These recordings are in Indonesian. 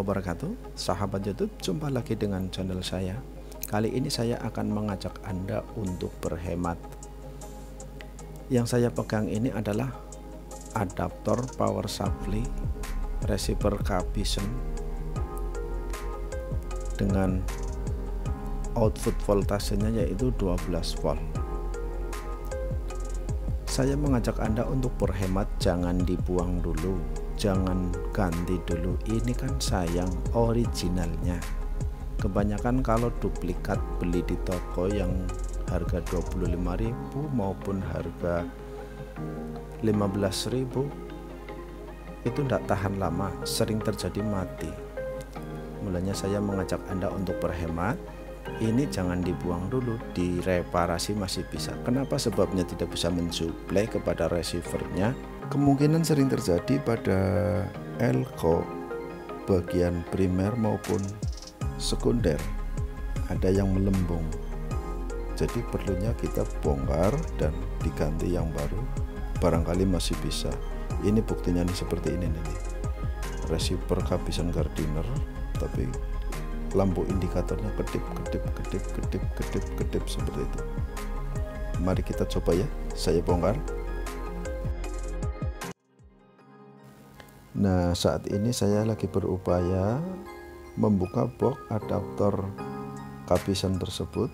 wabarakatuh. Sahabat Youtube jumpa lagi dengan channel saya. Kali ini saya akan mengajak anda untuk berhemat. Yang saya pegang ini adalah Adaptor power supply Receiver Capison Dengan output voltasenya yaitu 12 volt. Saya mengajak Anda untuk berhemat jangan dibuang dulu jangan ganti dulu. Ini kan sayang originalnya. Kebanyakan kalau duplikat beli di toko yang harga 25.000 maupun harga 15.000 itu tidak tahan lama sering terjadi mati. Mulanya saya mengajak anda untuk berhemat. Ini jangan dibuang dulu direparasi masih bisa. Kenapa sebabnya tidak bisa mensuplai kepada receivernya Kemungkinan sering terjadi pada elko bagian primer maupun sekunder. Ada yang melembung. Jadi perlunya kita bongkar dan diganti yang baru barangkali masih bisa. Ini buktinya nih seperti ini nih. Receiver kehabisan gardiner tapi lampu indikatornya kedip kedip kedip kedip kedip kedip seperti itu. Mari kita coba ya saya bongkar Nah saat ini saya lagi berupaya membuka box adaptor kapisan tersebut.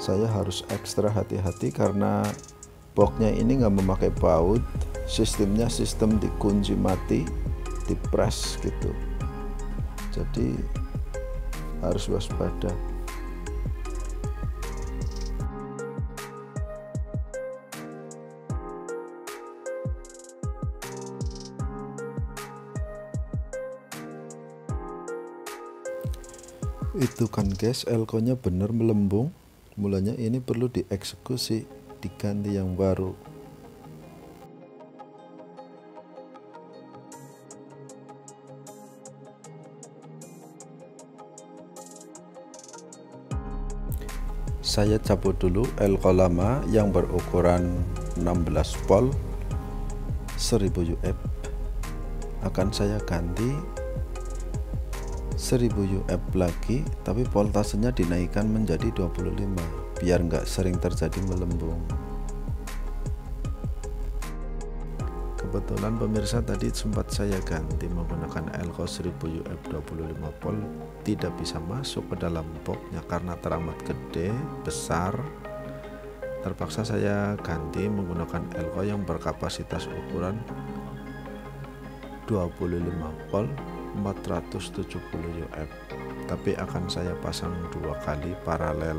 Saya harus ekstra hati-hati karena boxnya ini nggak memakai baut sistemnya sistem dikunci mati di press gitu. Jadi harus waspada itu kan guys. Elko nya bener melembung. Mulanya ini perlu dieksekusi diganti yang baru. Saya cabut dulu elko lama yang berukuran 16 volt 1000 UF akan saya ganti 1000 UF lagi tapi voltasenya dinaikkan menjadi 25 biar nggak sering terjadi melembung. Kebetulan pemirsa tadi sempat saya ganti menggunakan Elco 1000 UF 25 volt tidak bisa masuk ke dalam boxnya karena teramat gede besar. Terpaksa saya ganti menggunakan Elco yang berkapasitas ukuran 25 volt 470 UF tapi akan saya pasang dua kali paralel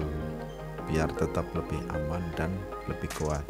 biar tetap lebih aman dan lebih kuat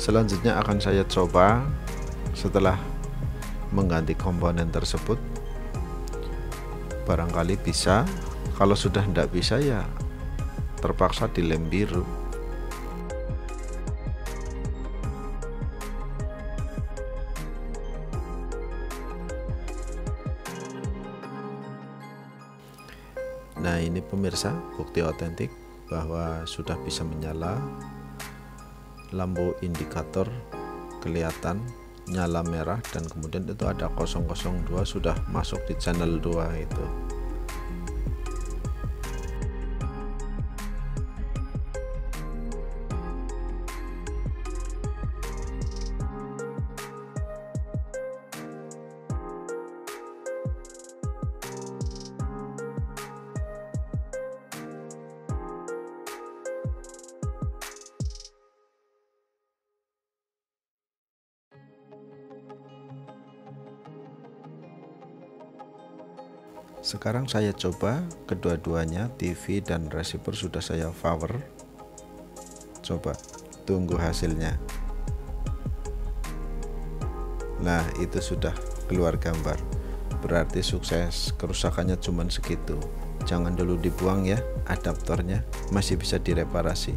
selanjutnya akan saya coba setelah mengganti komponen tersebut. Barangkali bisa. Kalau sudah tidak bisa ya terpaksa dilem biru. Nah ini pemirsa bukti otentik bahwa sudah bisa menyala lampu indikator kelihatan nyala merah dan kemudian itu ada 002 sudah masuk di channel 2 itu sekarang saya coba kedua-duanya TV dan receiver sudah saya power coba tunggu hasilnya. Nah itu sudah keluar gambar. Berarti sukses kerusakannya cuman segitu. Jangan dulu dibuang ya adaptornya masih bisa direparasi